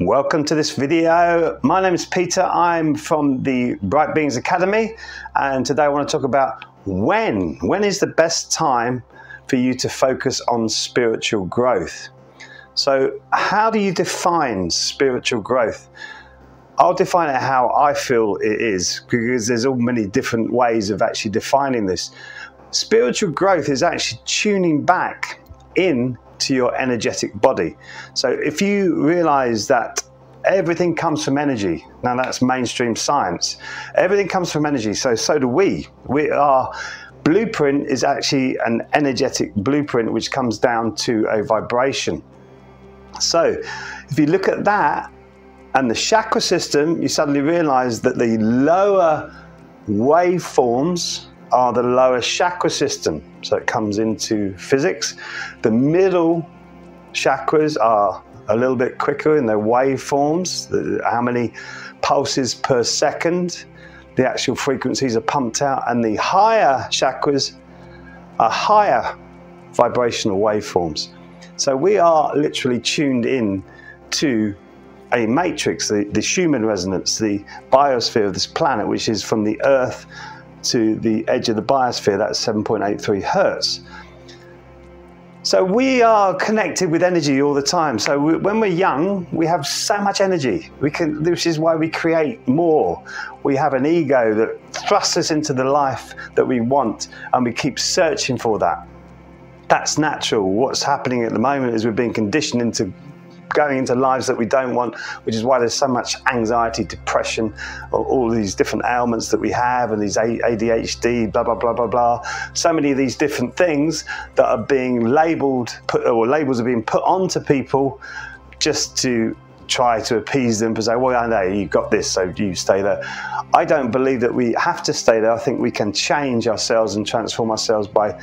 Welcome to this video. My name is Peter. I'm from the Bright Beings Academy and today I want to talk about when. When is the best time for you to focus on spiritual growth? So how do you define spiritual growth? I'll define it how I feel it is because there's all many different ways of actually defining this. Spiritual growth is actually tuning back in to your energetic body. So if you realize that everything comes from energy, now that's mainstream science, everything comes from energy, so so do we. We are blueprint is actually an energetic blueprint which comes down to a vibration. So if you look at that and the chakra system, you suddenly realize that the lower waveforms are the lower chakra system. So it comes into physics. The middle chakras are a little bit quicker in their waveforms, the, how many pulses per second the actual frequencies are pumped out, and the higher chakras are higher vibrational waveforms. So we are literally tuned in to a matrix, the, the Schumann resonance, the biosphere of this planet, which is from the Earth to the edge of the biosphere, that's 7.83 hertz. So we are connected with energy all the time. So we, when we're young, we have so much energy. We can, this is why we create more. We have an ego that thrusts us into the life that we want, and we keep searching for that. That's natural. What's happening at the moment is we're being conditioned into going into lives that we don't want, which is why there's so much anxiety, depression, all these different ailments that we have, and these ADHD, blah, blah, blah, blah, blah. So many of these different things that are being labeled, put, or labels are being put onto people just to try to appease them to say, well, I know you've got this, so you stay there. I don't believe that we have to stay there. I think we can change ourselves and transform ourselves by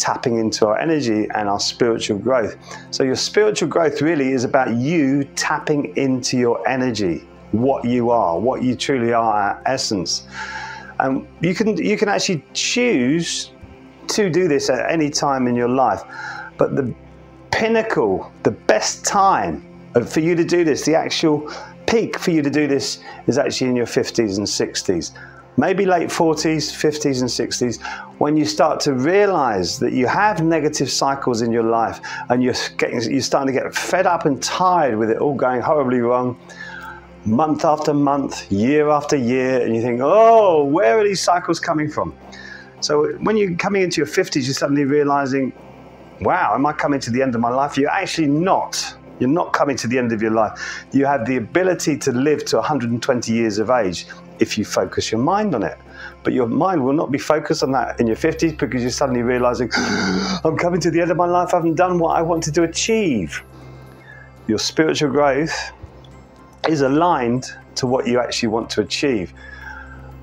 tapping into our energy and our spiritual growth. So, your spiritual growth really is about you tapping into your energy, what you are, what you truly are at essence. And you can you can actually choose to do this at any time in your life. But the pinnacle, the best time for you to do this, the actual peak for you to do this is actually in your 50s and 60s maybe late 40s, 50s, and 60s, when you start to realize that you have negative cycles in your life and you're, getting, you're starting to get fed up and tired with it all going horribly wrong, month after month, year after year, and you think, oh, where are these cycles coming from? So when you're coming into your 50s, you're suddenly realizing, wow, am I coming to the end of my life? You're actually not. You're not coming to the end of your life. You have the ability to live to 120 years of age if you focus your mind on it. But your mind will not be focused on that in your 50s because you're suddenly realizing, I'm coming to the end of my life, I haven't done what I wanted to achieve. Your spiritual growth is aligned to what you actually want to achieve.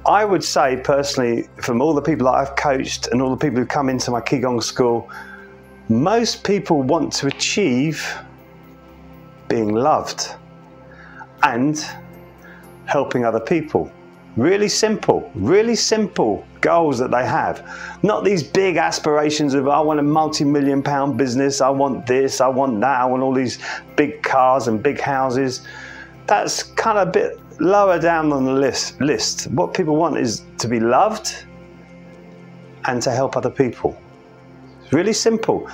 I would say personally, from all the people that I've coached and all the people who come into my Qigong school, most people want to achieve being loved and helping other people. Really simple, really simple goals that they have. Not these big aspirations of, I want a multi million pound business, I want this, I want that, I want all these big cars and big houses. That's kind of a bit lower down on the list. list. What people want is to be loved and to help other people. It's really simple.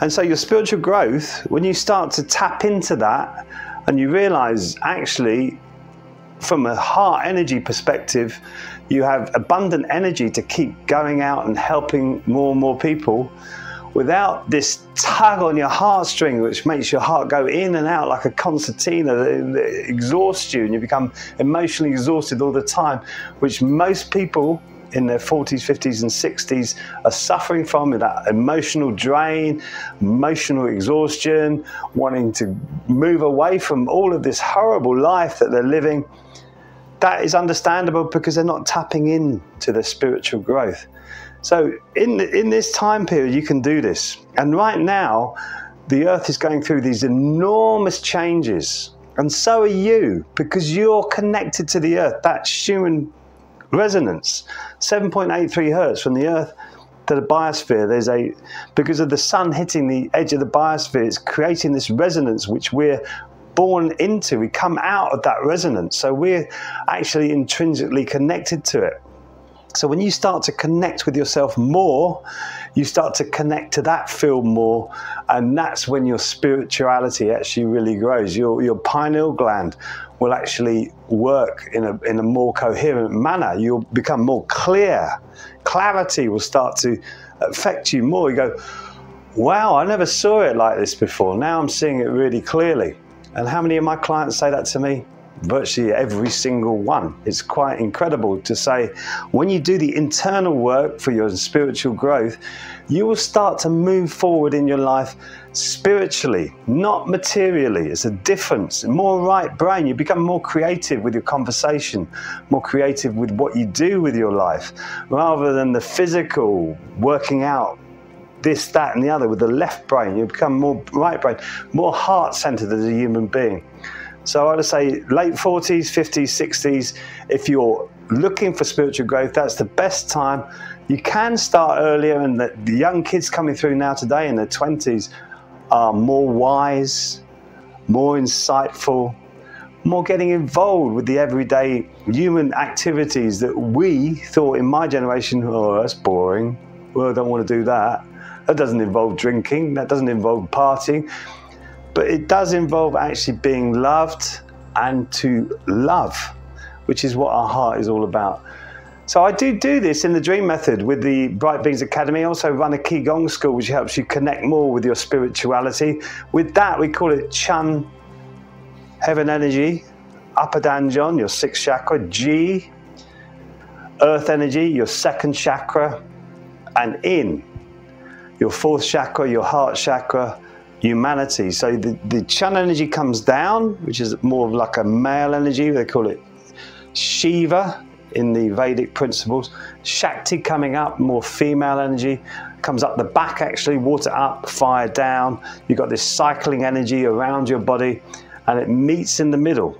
And so your spiritual growth, when you start to tap into that and you realize actually from a heart energy perspective, you have abundant energy to keep going out and helping more and more people without this tug on your heartstring, which makes your heart go in and out like a concertina that exhausts you and you become emotionally exhausted all the time, which most people in their 40s, 50s, and 60s are suffering from that emotional drain, emotional exhaustion, wanting to move away from all of this horrible life that they're living that is understandable because they're not tapping in to their spiritual growth. So in in this time period, you can do this. And right now, the Earth is going through these enormous changes, and so are you because you're connected to the Earth. That Schumann resonance, 7.83 hertz from the Earth to the biosphere. There's a because of the sun hitting the edge of the biosphere, it's creating this resonance which we're born into, we come out of that resonance. So we're actually intrinsically connected to it. So when you start to connect with yourself more, you start to connect to that field more, and that's when your spirituality actually really grows. Your your pineal gland will actually work in a in a more coherent manner. You'll become more clear. Clarity will start to affect you more. You go, wow, I never saw it like this before. Now I'm seeing it really clearly. And how many of my clients say that to me? Virtually every single one. It's quite incredible to say when you do the internal work for your spiritual growth, you will start to move forward in your life spiritually, not materially. It's a difference. More right brain. You become more creative with your conversation, more creative with what you do with your life, rather than the physical working out this, that, and the other with the left brain. You become more right brain, more heart centered as a human being. So I would say late 40s, 50s, 60s, if you're looking for spiritual growth, that's the best time. You can start earlier, and the, the young kids coming through now today in their 20s are more wise, more insightful, more getting involved with the everyday human activities that we thought in my generation, oh, that's boring. Well, I don't want to do that. That doesn't involve drinking, that doesn't involve partying. But it does involve actually being loved and to love, which is what our heart is all about. So I do do this in the Dream Method with the Bright Beings Academy. I also run a Qigong school, which helps you connect more with your spirituality. With that, we call it Chun, Heaven Energy, Upper Danjon, your sixth chakra, Ji, Earth Energy, your second chakra, and In, your fourth chakra, your heart chakra, humanity. So the, the Chun energy comes down, which is more of like a male energy. They call it Shiva in the Vedic principles. Shakti coming up, more female energy. Comes up the back actually, water up, fire down. You've got this cycling energy around your body and it meets in the middle,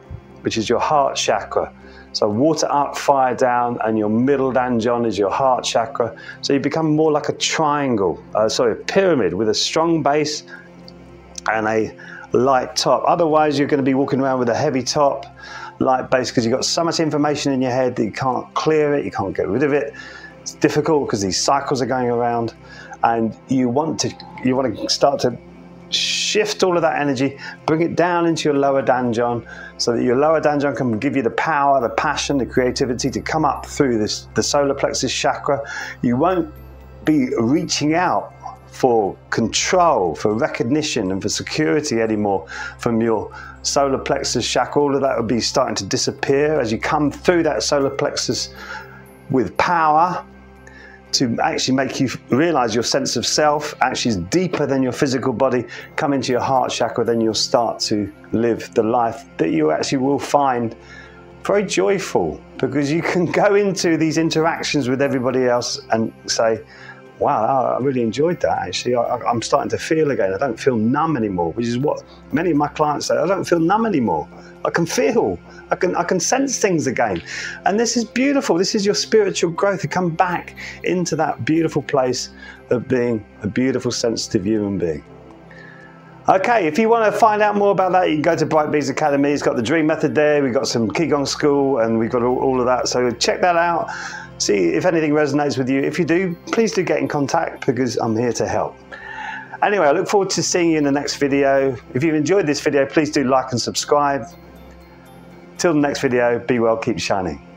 which is your heart chakra. So water up, fire down, and your middle danjon is your heart chakra. So you become more like a triangle, uh, sorry, a pyramid with a strong base and a light top. Otherwise, you're going to be walking around with a heavy top, light base, because you've got so much information in your head that you can't clear it, you can't get rid of it. It's difficult because these cycles are going around, and you want to you want to start to shift all of that energy, bring it down into your lower danjon, so that your lower danjon can give you the power, the passion, the creativity to come up through this the solar plexus chakra. You won't be reaching out for control, for recognition, and for security anymore from your solar plexus chakra. All of that will be starting to disappear as you come through that solar plexus with power to actually make you realize your sense of self actually is deeper than your physical body. Come into your heart chakra, then you'll start to live the life that you actually will find very joyful because you can go into these interactions with everybody else and say, wow, I really enjoyed that actually. I, am starting to feel again. I don't feel numb anymore, which is what many of my clients say. I don't feel numb anymore. I can feel, I can, I can sense things again. And this is beautiful. This is your spiritual growth to come back into that beautiful place of being a beautiful, sensitive human being. Okay, if you want to find out more about that, you can go to Bright Beings Academy. It's got the Dream Method there. We've got some Qigong School and we've got all, all of that. So check that out see if anything resonates with you. If you do, please do get in contact because I'm here to help. Anyway, I look forward to seeing you in the next video. If you've enjoyed this video, please do like and subscribe. Till the next video, be well, keep shining.